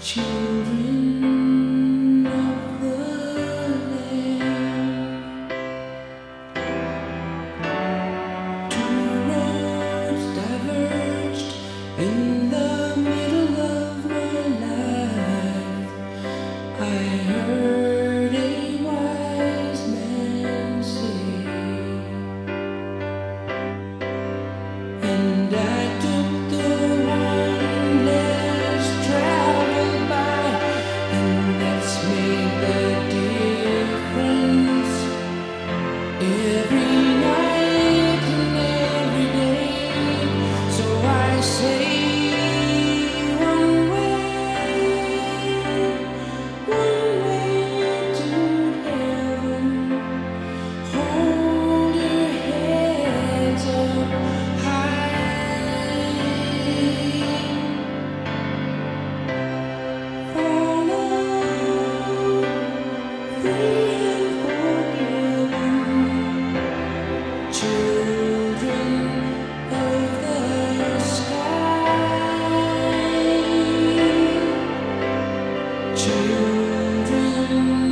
去 children.